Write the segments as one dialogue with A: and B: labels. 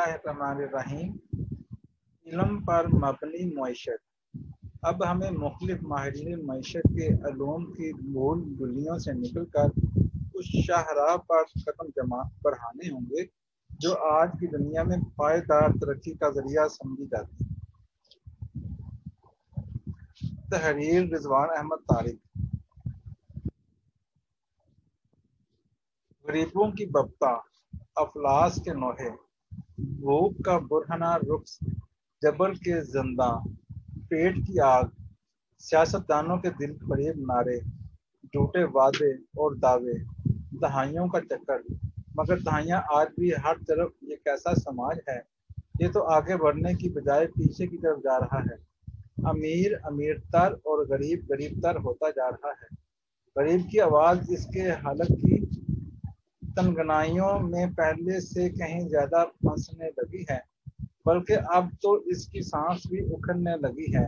A: रहीम। इलम पर मबनी मीशत। अब हमें मुख्तलिफ़ माहरीन मीशत के अलूम की भूल गुलियों से निकल कर उस शाहराह पर कदम जमा बढ़ाने होंगे, जो आज की दुनिया में पायदार तरक्की का ज़रिया समझी जाती है। तहरीर रिजवान अहमद तारिक। गरीबों की बपता अफलास के नोहे। भूख का बुरहना रुख जबल के जंदा, पेट की आग, सियासतदानों के दिल फरेब नारे, झूठे वादे और दावे, दहाइयों का चक्कर। मगर दहाइयाँ आज भी हर तरफ़ ये कैसा समाज है, ये तो आगे बढ़ने की बजाय पीछे की तरफ़ जा रहा है। अमीर अमीर तर और गरीब गरीब तर होता जा रहा है। गरीब की आवाज़ इसके हालत की तनगनाइयों में पहले से कहीं ज़्यादा फंसने लगी है, बल्कि अब तो इसकी सांस भी उखड़ने लगी है।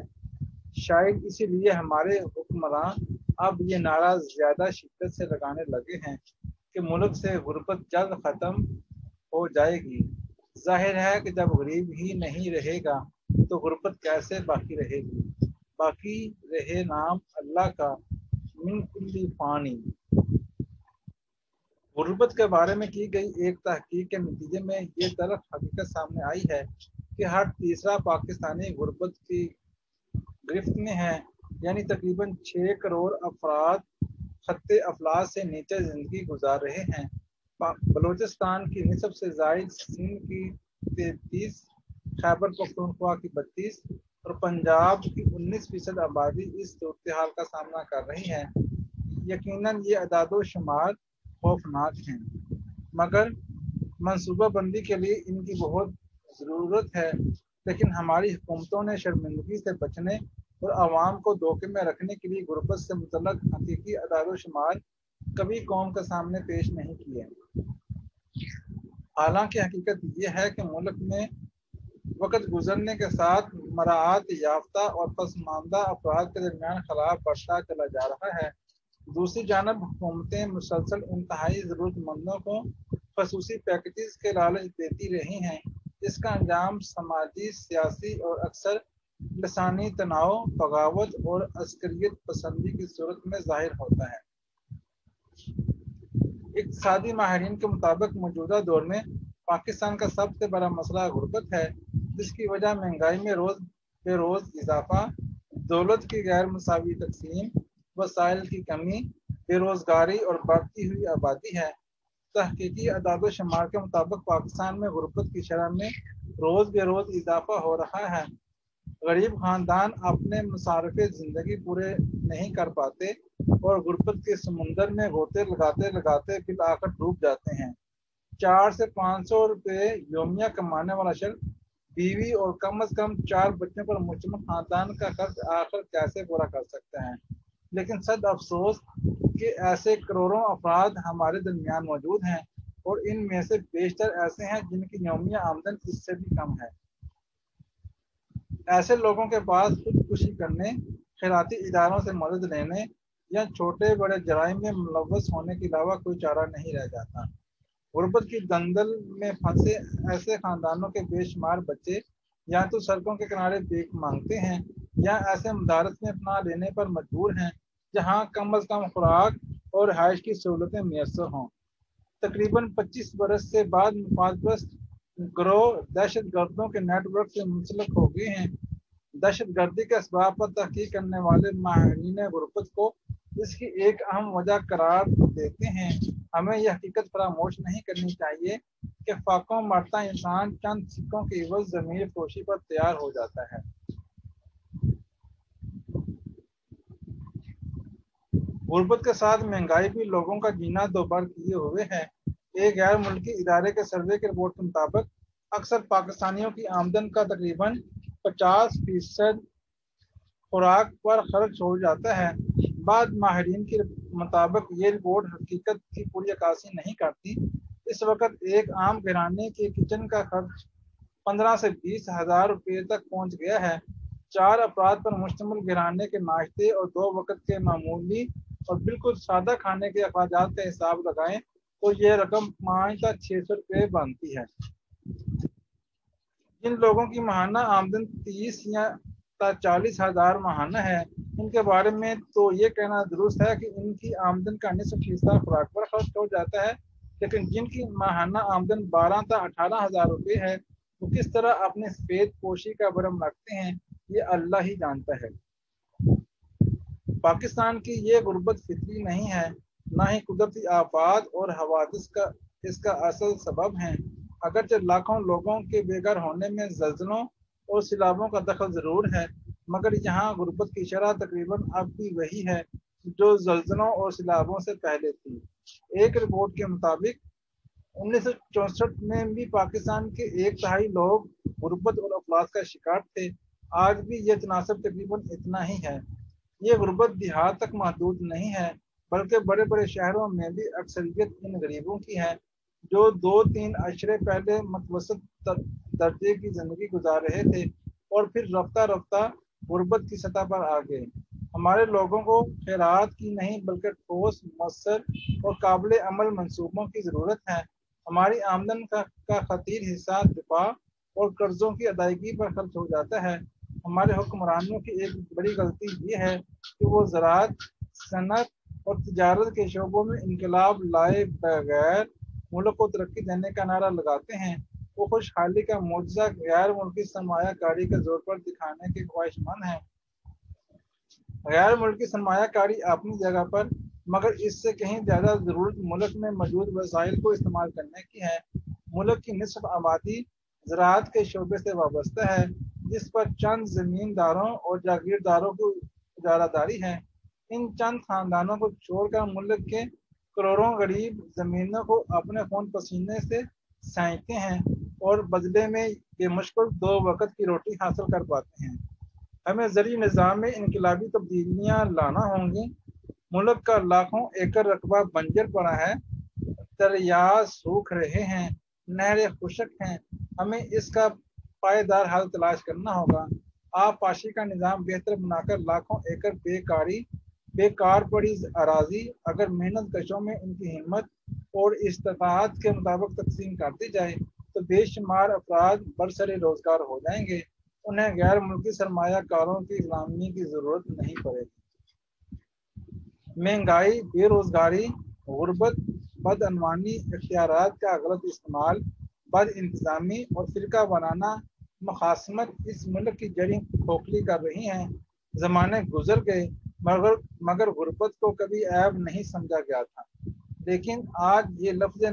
A: शायद इसीलिए हमारे हुक्मरान अब ये नारा ज़्यादा शिद्दत से लगाने लगे हैं कि मुल्क से गुर्बत जल्द खत्म हो जाएगी। ज़ाहिर है कि जब गरीब ही नहीं रहेगा तो गुर्बत कैसे बाकी रहेगी? बाकी रहे नाम अल्लाह का, मिन कुल्ली पानी। गुर्बत के बारे में की गई एक तहकीक के नतीजे में ये तरफ़ हकीकत सामने आई है कि हर तीसरा पाकिस्तानी गुर्बत की गिरफ्त में है, यानी तकरीबन छः करोड़ अफराद खत्ते अफलास से नीचे ज़िंदगी गुजार रहे हैं। बलोचिस्तान की निसब से जायद सिंध की तैतीस, खैबर पख्तूनख्वा की बत्तीस और पंजाब की उन्नीस फ़ीसद आबादी इस सूरत हाल का सामना कर रही है। यकीनन ये अदाद शुमार खौफनाक हैं। मगर मनसूबाबंदी के लिए इनकी बहुत ज़रूरत है, लेकिन हमारी हुकूमतों ने शर्मिंदगी से बचने और आवाम को धोखे में रखने के लिए गुर्बत से मुतलक हकीकी अदार शुमार कभी कौम के सामने पेश नहीं किए। हालाँकि हकीकत यह है कि मुल्क में वक्त गुजरने के साथ मराहत याफ्ता और पसमानदा अफराद के दरमियान खराब बढ़ता चला जा रहा है। दूसरी जानब हुकूमतें मुसलसल इंतहाई ज़रूरतमंदों को खसूसी पैकेजेस के लालच देती रही हैं। इसका अंजाम समाजी, सियासी और अक्सर लसानी तनाव, बगावत और अस्करियत पसंदी की सूरत में ज़ाहिर होता है। इकसादी माहरीन के मुताबिक मौजूदा दौर में पाकिस्तान का सबसे बड़ा मसला गुर्बत है, जिसकी वजह महँगाई में रोज, बेरोज इजाफा, दौलत की गैर मसावी तकसीम वसाइल की कमी, बेरोजगारी और बढ़ती हुई आबादी है। तहकीकी अदाद शुमार के मुताबिक पाकिस्तान में गुर्बत की शरह में रोज बेरोज इजाफा हो रहा है। गरीब खानदान अपने मसारफ ज़िंदगी पूरे नहीं कर पाते और गुर्बत के समुंदर में गोते लगाते लगाते फिर आकर डूब जाते हैं। चार से पाँच सौ रुपये योमिया कमाने वाला शख्स, बीवी और कम अज कम चार बच्चों पर मुश्तम खानदान का खर्च आखिर कैसे पूरा कर सकते हैं? लेकिन सद अफसोस कि ऐसे करोड़ों अफराद हमारे दरमियान मौजूद हैं और इनमें से बेशतर ऐसे हैं जिनकी योमिया आमदन इससे भी कम है। ऐसे लोगों के पास खुदकुशी करने, खैराती इदारों से मदद लेने या छोटे बड़े जराइम में मुलवस होने के अलावा कोई चारा नहीं रह जाता। गुर्बत की दंगल में फंसे ऐसे खानदानों के बेशुमार बच्चे या तो सड़कों के किनारे भीख मांगते हैं या ऐसे मदारस में अपना लेने पर मजबूर हैं, जहाँ कम अज कम खुराक और रहायश की सहूलतें मैसर हों। तकरीबन 25 बरस से बाद मुफादस्त ग्रोह दहशत गर्दों के नेटवर्क से मुंसलक हो गए हैं। दहशत गर्दी के इसबाब पर तहकीक करने वाले माहरीन गुरबत को इसकी एक अहम वजह करार देते हैं। हमें यह हकीकत फरामोश नहीं करनी चाहिए कि फाकों मरता इंसान चंद सिक्कों की इवज जमीर फरोशी पर तैयार हो जाता है। गुर्बत के साथ महँगाई भी लोगों का जीना दोबार किए हुए है। एक गैर मुल्की इदारे के सर्वे के रिपोर्ट के मुताबिक, अक्सर पाकिस्तानियों की आमदन का तकरीबन 50 फ़ीसद खुराक पर खर्च हो जाता है। बाद माहरीन के मुताबिक, ये रिपोर्ट हकीकत की पूरी अक्सी नहीं करती। इस वक्त एक आम घराने के किचन का खर्च पंद्रह से बीस हज़ार रुपये तक पहुँच गया है। चार अफराद पर मुश्तमिल घराने के नाश्ते और दो वक्त के मामूली और बिल्कुल सादा खाने के अखराज का हिसाब लगाएँ तो ये रकम पाँच या छः सौ रुपये बनती है। जिन लोगों की महाना आमदन तीस या चालीस हज़ार महाना है, उनके बारे में तो ये कहना दुरुस्त है कि इनकी आमदन का निसफ फ़ीसद खुराक पर खर्च हो जाता है, लेकिन जिनकी माहाना आमदन बारह था अठारह हज़ार रुपये है, वो तो किस तरह अपने सफ़ेद पोशी का भरम रखते हैं, ये अल्लाह ही जानता है। पाकिस्तान की ये गुर्बत फितरी नहीं है, ना ही कुदरती आफात और हवादिस का, इसका असल सबब है। अगरचे लाखों लोगों के बेघर होने में जल्जलों और सिलाबों का दखल ज़रूर है, मगर यहाँ गुर्बत की शरह तकरीबन अब भी वही है जो जल्जलों और सिलाबों से पहले थी। एक रिपोर्ट के मुताबिक, उन्नीस में भी पाकिस्तान के एक तहाई लोग गुर्बत और अफलास का शिकार थे। आज भी यह तनासब तकरीबन इतना ही है। ये गुर्बत देहात तक महदूद नहीं है बल्कि बड़े बड़े शहरों में भी अक्सरियत इन गरीबों की है जो दो तीन अशरे पहले मतवसत दर्जे की ज़िंदगी गुजार रहे थे और फिर रफ्ता रफ्ता गुर्बत की सतह पर आ गए। हमारे लोगों को खैरात की नहीं बल्कि ठोस मसर और काबिल अमल मनसूबों की ज़रूरत है। हमारी आमदन का, का खतीर हिस्सा दिफा और कर्जों की अदायगी पर खर्च हो जाता है। हमारे हुक्मरानों की एक बड़ी गलती ये है कि वो ज़रात, सनत और तजारत के शोबों में इनकलाब लाए बगैर मुल्क को तरक्की देने का नारा लगाते हैं। वो खुशहाली का मुआवजा गैर मुल्की सरमाकारी के ज़ोर पर दिखाने के ख्वाहिशमंद हैं। गैर मुल्की सरमाकारी अपनी जगह पर, मगर इससे कहीं ज़्यादा ज़रूरत मुल्क में मौजूद वसाइल को इस्तेमाल करने की है। मुल्क की नसफ आबादी ज़रात के शोबे से वाबस्ता है। जिस पर चंद ज़मींदारों और जागीरदारों की इजारादारी है, इन चंद खानदानों को छोड़कर मुल्क के करोड़ों गरीब ज़मीनों को अपने खून पसीने से साइते हैं और बदले में ये मुश्किल दो वक्त की रोटी हासिल कर पाते हैं। हमें ज़रिए निज़ाम में इनकलाबी तब्दीलियाँ लाना होंगी। मुल्क का लाखों एकड़ रकबा बंजर पड़ा है, दरिया सूख रहे हैं, नहरें खुशक हैं। हमें इसका पायदार हल तलाश करना होगा। आप पाशी का निज़ाम बेहतर बनाकर लाखों एकड़ बेकारी, बेकार पड़ी अराजी, अगर मेहनत कशों में उनकी हिम्मत और इस्तात के मुताबिक तकसीम करती जाए तो बेशुमार अफराद बरसरे रोज़गार हो जाएँगे। उन्हें गैर मुल्की सरमाकारों की गुलामी की ज़रूरत नहीं पड़ेगी। महँगाई, बेरोजगारी, गुर्बत, बदअनवानी इख्तियार का गलत इस्तेमाल बद इंतज़ामी और फिरका बनाना मुखासमत इस मुल्क की जड़ी खोखली कर रही हैं। ज़माने गुजर गए, मगर मगर गुर्बत को कभी ऐब नहीं समझा गया था। लेकिन आज ये लफ्ज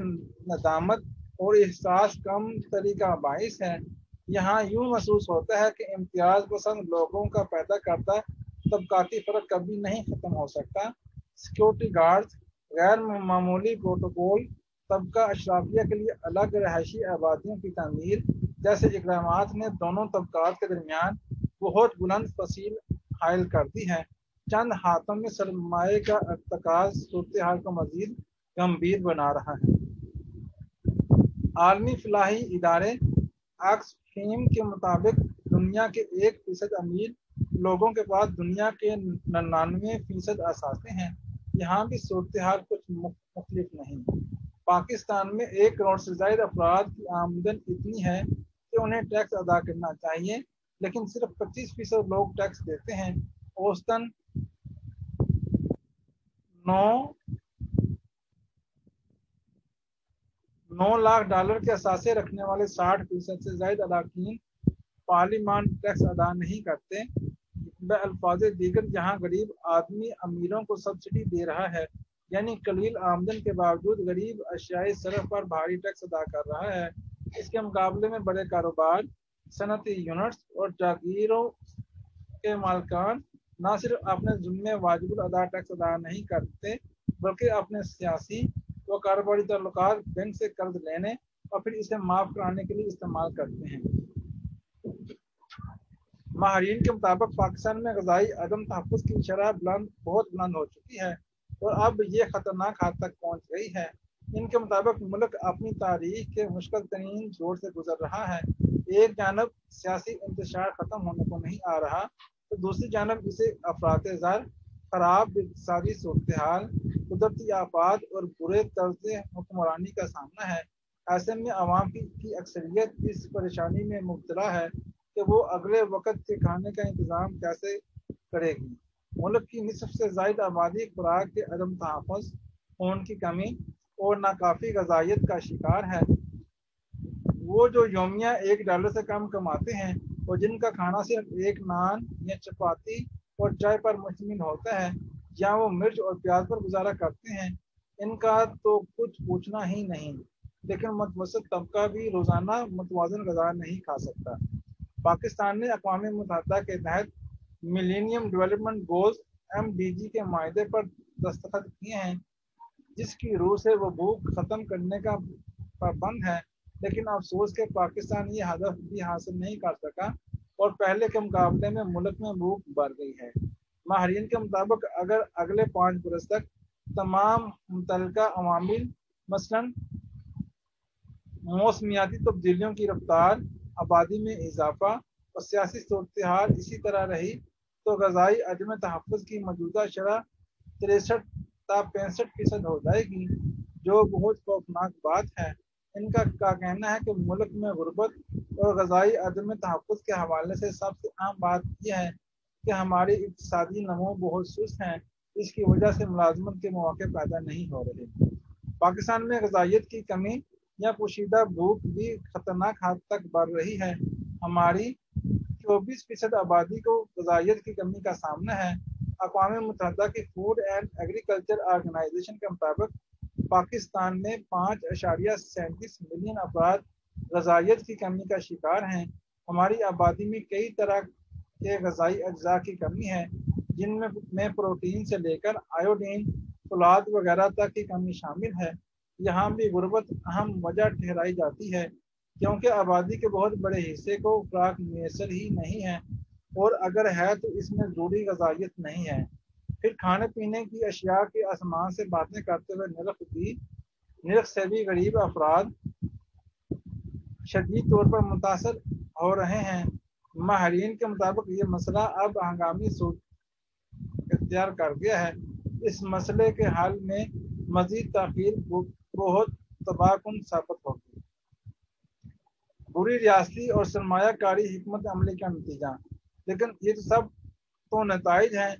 A: नदामत और एहसास कम तरीका बाइस है। यहाँ यूँ महसूस होता है कि इम्तियाज़ पसंद लोगों का पैदा करता तबकाती फ़र्क कभी नहीं खत्म हो सकता। सिक्योरिटी गार्ड गैर मामूली प्रोटोकॉल, तबका अशराफिया के लिए अलग रहायशी आबादियों की तमीर जैसे इकदाम ने दोनों तबकात के दरमियान बहुत बुलंद फसील हायल कर दी है। चंद हाथों में सरमाए का अरतकाज सूरत हाल को मजीद गंभीर बना रहा है। आलमी फलाही इदारे एक्स फीम के मुताबिक दुनिया के एक फ़ीसद अमीर लोगों के पास दुनिया के निन्यानवे फ़ीसद असासे हैं। यहाँ भी सूरत हाल कुछ मुख्तलिफ़ नहीं। पाकिस्तान में एक करोड़ से ज़्यादा अफराद की आमदन इतनी है कि उन्हें टैक्स अदा करना चाहिए, लेकिन सिर्फ़ 25 फ़ीसद लोग टैक्स देते हैं। औसतन नौ नौ लाख डॉलर के असासे रखने वाले साठ फ़ीसद से ज़्यादा अदाकीन पार्लिमान टैक्स अदा नहीं करते। अल्फाज दीगर जहाँ गरीब आदमी अमीरों को सब्सिडी दे रहा है, यानी कलील आमदन के बावजूद गरीब अशियाई सरफ पर भारी टैक्स अदा कर रहा है। इसके मुकाबले में बड़े कारोबार सनती यूनिट्स और जागीरों के मालकान न सिर्फ़ अपने जुम्मे वाजिब अदा टैक्स अदा नहीं करते, बल्कि अपने सियासी वो कारोबारी तल्लुक बैंक से कर्ज लेने और फिर इसे माफ़ कराने के लिए इस्तेमाल करते हैं। माहरीन के मुताबिक पाकिस्तान में गजाई अदम तहफ़ की शरह बुलंद, बहुत बुलंद हो चुकी है और अब ये ख़तरनाक हद तक पहुँच गई है। इनके मुताबिक मुल्क अपनी तारीख के मुश्किल तरीन दौर से गुजर रहा है। एक जानब सियासी इंतज़ार ख़त्म होने को नहीं आ रहा तो दूसरी जानब इसे अफरात ज़र खराब इकतदी सूरत हाल कुदरती आफात और बुरे तर्ज हुक्मरानी का सामना है। ऐसे में आवाम की, की अक्सरियत इस परेशानी में मुबतला है कि वो अगले वक्त के खाने का इंतज़ाम कैसे करेगी। मुल्क की निसफ से जायद आबादी खुराक के अदम तहफ़ खून की कमी और नाकाफ़ी गजाइत का शिकार है। वो जो योमिया एक डॉलर से कम कमाते हैं और जिनका खाना सिर्फ़ एक नान या चपाती और चाय पर मुश्तमिल होता है, या वो मिर्च और प्याज पर गुजारा करते हैं, इनका तो कुछ पूछना ही नहीं। लेकिन मतवसत तबका भी रोज़ाना मतवाजन गजा नहीं खा सकता। पाकिस्तान ने अकवा मुतहदा के तहत millennium development goals M D G के माहे पर दस्तखत किए हैं। जिसकी रूह से वो भूख ख़त्म करने का पाबंद है, लेकिन अफसोस के पाकिस्तान ये हदफ भी हासिल नहीं कर सका और पहले के मुकाबले में मुल्क में भूख बढ़ गई है। माहरीन के मुताबिक अगर अगले पाँच बरस तक तमाम मुतल अवामिल, मसलन मौसमियाती तब्दीलियों की रफ्तार, आबादी में इजाफा और सियासी सूरत हाल इसी तरह रही तो गजाई अदम तहफ़ की मौजूदा शरह तिरसठ ता पैंसठ फ़ीसद हो जाएगी, जो बहुत खौफनाक बात है। इनका का कहना है कि मुल्क में गुर्बत और गजाई अदम तहफ़ के हवाले से सबसे अहम बात यह है कि हमारी इकतदी नमो बहुत सुस्त हैं, इसकी वजह से मुलाजमत के मौके पैदा नहीं हो रहे। पाकिस्तान में गजाइत की कमी या पोशीदा भूख भी खतरनाक हद तक बढ़ रही है। हमारी चौबीस फ़ीसद आबादी को गजाइत की कमी का सामना है। अकवा मुतहदा की फ़ूड एंड एग्रीकल्चर ऑर्गेनाइजेशन के मुताबिक पाकिस्तान में पाँच अशारिया सैंतीस मिलियन अफराद गजाइत की कमी का शिकार हैं। हमारी आबादी में कई तरह के गजाई अज्जा की कमी है, जिनमें में प्रोटीन से लेकर आयोडीन फुलाद वगैरह तक की कमी शामिल है। यहाँ भी गुर्बत अहम वजह ठहराई जाती है, क्योंकि आबादी के बहुत बड़े हिस्से को खुराक मैसर ही नहीं है। और अगर है तो इसमें ज़रूरी गजाइत नहीं है। फिर खाने पीने की अशिया के आसमान से बातें करते हुए नरख भी, नरख से भी गरीब अफराद शदीद तौर पर मुतासर हो रहे हैं। माहरीन के मुताबिक ये मसला अब हंगामी इख्तियार कर गया है। इस मसले के हल में मजीद तखीर बहुत तबाहकुन साबित होगी। बुरी रियासती और सरमाकारी हमत अमली का नतीजा। लेकिन ये तो सब तो नतज हैं।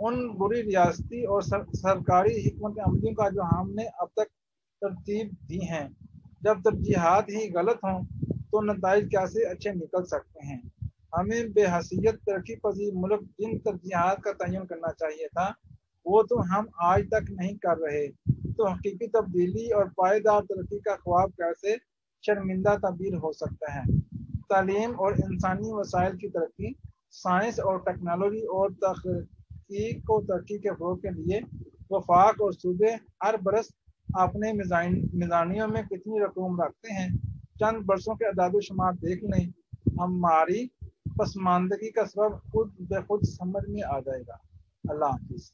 A: उन बुरी रियासती और सर, सरकारी हमत अमलियों का जो हमने अब तक तरतीब दी हैं जब तरजीहत ही गलत हों तो नतज कैसे अच्छे निकल सकते हैं? हमें बेहसीत तरक्की पसी मुल्क जिन तरजीहत का तयन करना चाहिए था वो तो हम आज तक नहीं कर रहे। तो हकीकी तब्दीली और पायदार तरक्की का ख्वाब कैसे शर्मिंदा तब्दील हो सकता है? तालीम और इंसानी वसाइल की तरक्की, साइंस और टेक्नोलॉजी और तहकीक को तरक्की के फरोग के लिए वफाक और सूबे हर बरस अपने मिजानियों में कितनी रकूम रखते हैं? चंद बरसों के अदाद शुमार देख लें, हमारी पसमानदगी का सबब खुद ब खुद समझ में आ जाएगा। अल्लाह हाफिज़।